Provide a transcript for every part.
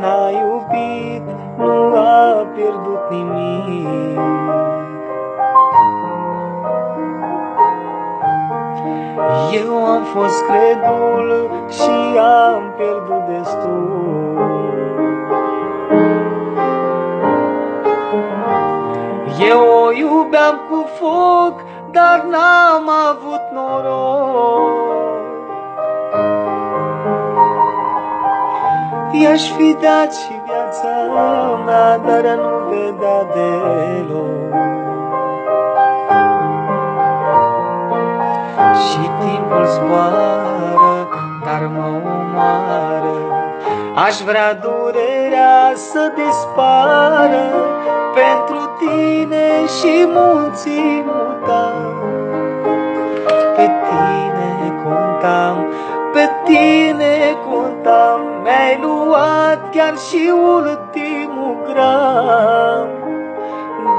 n-a iubit, nu a pierdut nimic. Eu am fost credul și am pierdut destul. Eu o iubeam cu foc, dar n-am avut noroc. I-aș fi dat și viața mea, dar ea nu vedea deloc. Și timpul zboară, dar mă omoară. Aș vrea durerea să dispară pentru tine și munții mutam. Pe tine contam, chiar și ultimul gram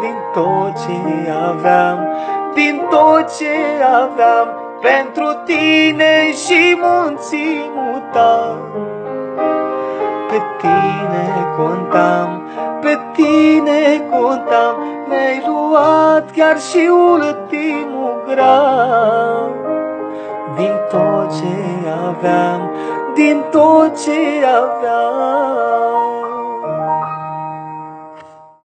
din tot ce aveam, din tot ce aveam, pentru tine și munții mutam. Pe tine contam, pe tine contam, mi-ai luat chiar și ultimul gram. Din tot ce aveam, din tot ce aveam.